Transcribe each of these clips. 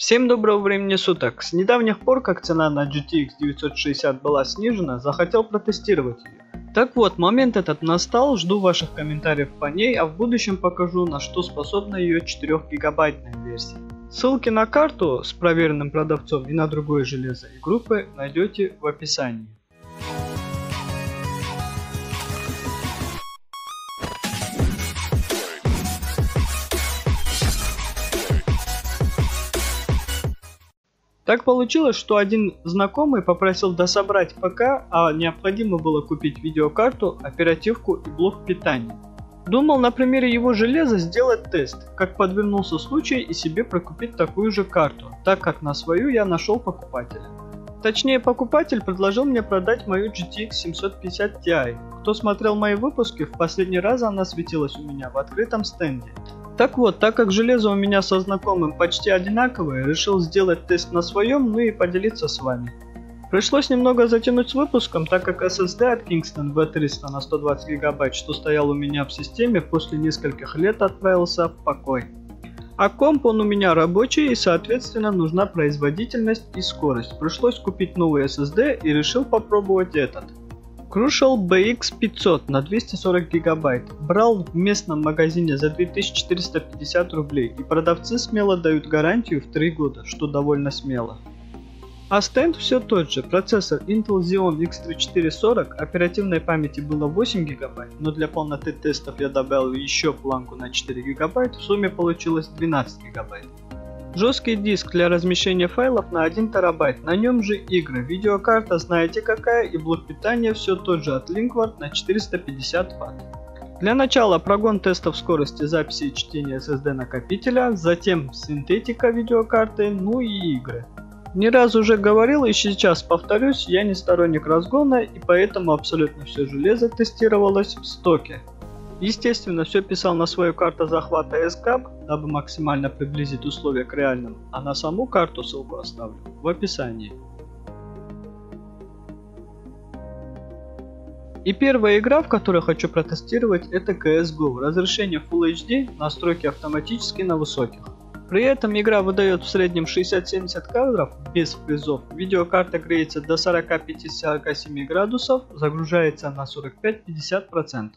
Всем доброго времени суток. С недавних пор, как цена на GTX 960 была снижена, захотел протестировать ее. Так вот, момент этот настал, жду ваших комментариев по ней, а в будущем покажу на что способна ее 4 гигабайтная версия. Ссылки на карту с проверенным продавцом и на другое железо и группы найдете в описании. Так получилось, что один знакомый попросил дособрать ПК, а необходимо было купить видеокарту, оперативку и блок питания. Думал на примере его железа сделать тест, как подвернулся случай и себе прокупить такую же карту, так как на свою я нашел покупателя. Точнее покупатель предложил мне продать мою GTX 750 Ti. Кто смотрел мои выпуски, в последний раз она светилась у меня в открытом стенде. Так вот, так как железо у меня со знакомым почти одинаковое, решил сделать тест на своем, ну и поделиться с вами. Пришлось немного затянуть с выпуском, так как SSD от Kingston V300 на 120 гигабайт, что стоял у меня в системе, после нескольких лет отправился в покой. А комп он у меня рабочий и соответственно нужна производительность и скорость. Пришлось купить новый SSD и решил попробовать этот. Crucial BX500 на 240 гигабайт. Брал в местном магазине за 2450 рублей и продавцы смело дают гарантию в 3 года, что довольно смело. А стенд все тот же, процессор Intel Xeon X3440, оперативной памяти было 8 гигабайт, но для полноты тестов я добавил еще планку на 4 гигабайт, в сумме получилось 12 гигабайт. Жесткий диск для размещения файлов на 1 терабайт, на нем же игры, видеокарта знаете какая и блок питания все тот же от Linkward на 450 Вт. Для начала прогон тестов скорости записи и чтения SSD накопителя, затем синтетика видеокарты, ну и игры. Не раз уже говорил и сейчас повторюсь, я не сторонник разгона и поэтому абсолютно все железо тестировалось в стоке. Естественно, все писал на свою карту захвата SCAP, дабы максимально приблизить условия к реальным, а на саму карту ссылку оставлю в описании. И первая игра, в которой хочу протестировать, это CSGO. Разрешение Full HD, настройки автоматически на высоких. При этом игра выдает в среднем 60-70 кадров без фризов. Видеокарта греется до 45-47 градусов, загружается на 45-50%.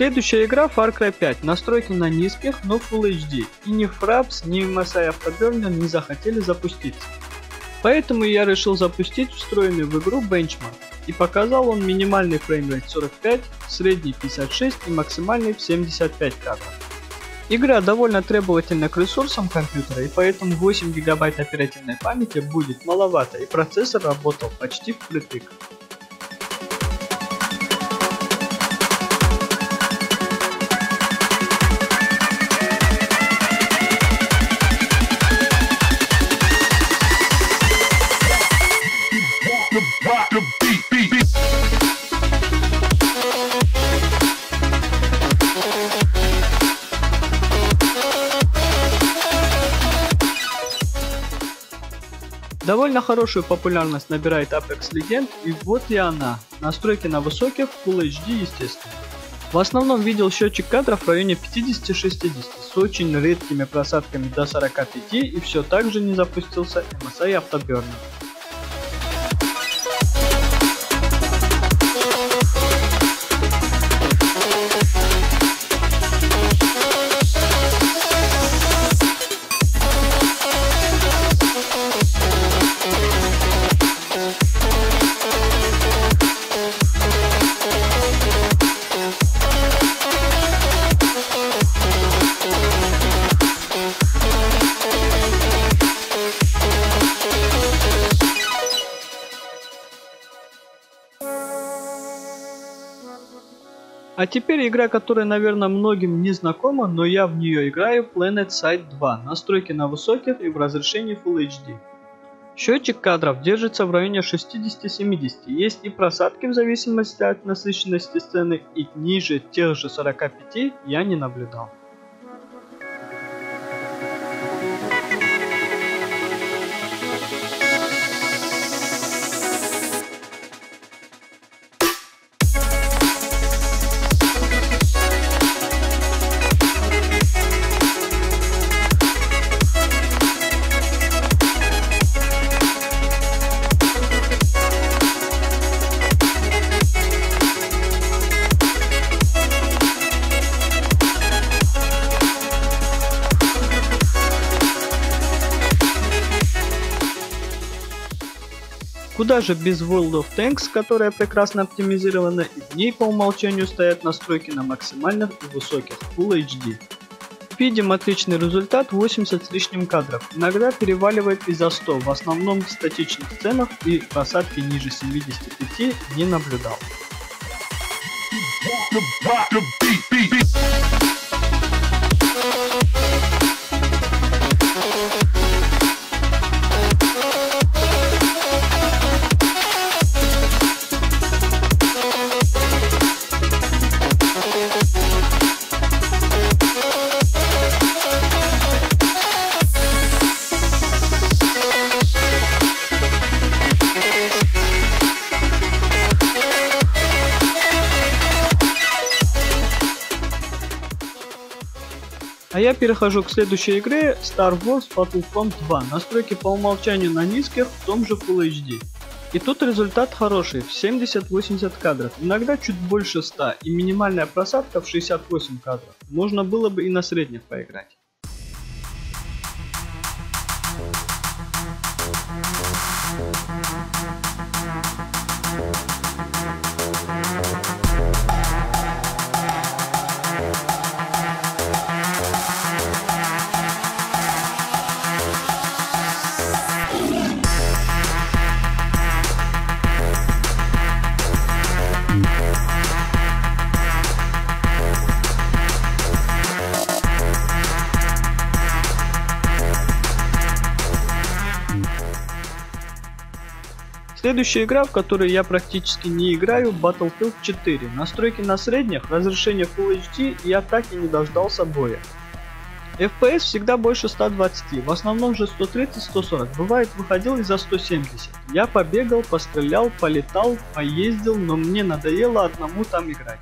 Следующая игра Far Cry 5. Настройки на низких, но Full HD. И ни Fraps, ни MSI Afterburner не захотели запуститься. Поэтому я решил запустить встроенный в игру бенчмарк. И показал он минимальный фреймрейт 45, средний 56 и максимальный в 75 кадров. Игра довольно требовательна к ресурсам компьютера, и поэтому 8 гигабайт оперативной памяти будет маловато, и процессор работал почти впритык. Довольно хорошую популярность набирает Apex Legends и вот и она. Настройки на высоких, Full HD естественно. В основном видел счетчик кадров в районе 50-60 с очень редкими просадками до 45 и все так же не запустился MSI Afterburner. А теперь игра, которая, наверное, многим не знакома, но я в нее играю Planet Side 2. Настройки на высоких и в разрешении Full HD. Счетчик кадров держится в районе 60-70. Есть и просадки в зависимости от насыщенности сцены, и ниже тех же 45 я не наблюдал. Куда же без World of Tanks, которая прекрасно оптимизирована и в ней по умолчанию стоят настройки на максимальных и высоких Full HD. Видим отличный результат 80 с лишним кадров, иногда переваливает и за 100, в основном в статичных сценах и просадки ниже 75 не наблюдал. А я перехожу к следующей игре Star Wars Battlefront 2. Настройки по умолчанию на низких, в том же Full HD. И тут результат хороший, в 70-80 кадров, иногда чуть больше 100 и минимальная просадка в 68 кадров. Можно было бы и на средних поиграть. Следующая игра, в которой я практически не играю, Battlefield 4. Настройки на средних, разрешение Full HD и я так и не дождался боя. FPS всегда больше 120, в основном же 130-140, бывает выходил и за 170. Я побегал, пострелял, полетал, поездил, но мне надоело одному там играть.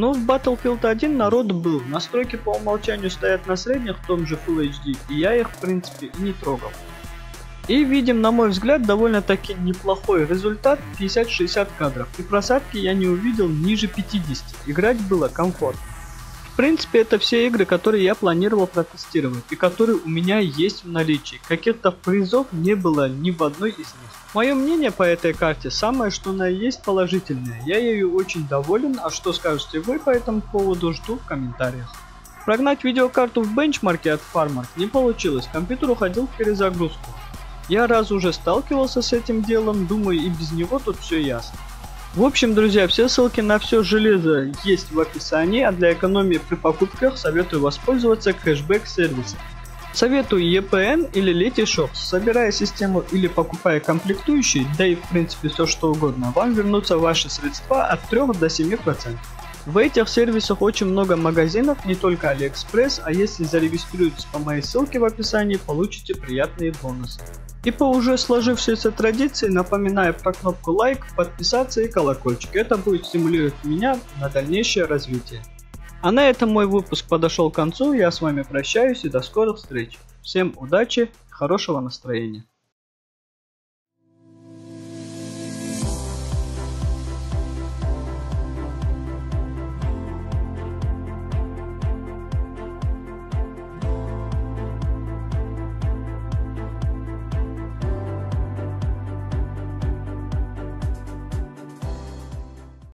Но в Battlefield 1 народ был, настройки по умолчанию стоят на средних в том же Full HD, и я их в принципе и не трогал. И видим, на мой взгляд, довольно-таки неплохой результат 50-60 кадров, и просадки я не увидел ниже 50, играть было комфортно. Принципе, это все игры, которые я планировал протестировать, и которые у меня есть в наличии, каких-то призов не было ни в одной из них. Мое мнение по этой карте самое что она есть положительное. Я ею очень доволен, а что скажете вы по этому поводу жду в комментариях. Прогнать видеокарту в бенчмарке от Farmer не получилось, компьютер уходил в перезагрузку. Я раз уже сталкивался с этим делом, думаю и без него тут все ясно. В общем, друзья, все ссылки на все железо есть в описании, а для экономии при покупках советую воспользоваться кэшбэк сервисом. Советую EPN или Letyshops. Собирая систему или покупая комплектующие, да и в принципе все что угодно, вам вернутся ваши средства от 3 до 7%. В этих сервисах очень много магазинов, не только AliExpress, а если зарегистрируетесь по моей ссылке в описании, получите приятные бонусы. И по уже сложившейся традиции напоминаю про кнопку лайк, подписаться и колокольчик. Это будет стимулировать меня на дальнейшее развитие. А на этом мой выпуск подошел к концу, я с вами прощаюсь и до скорых встреч. Всем удачи, хорошего настроения.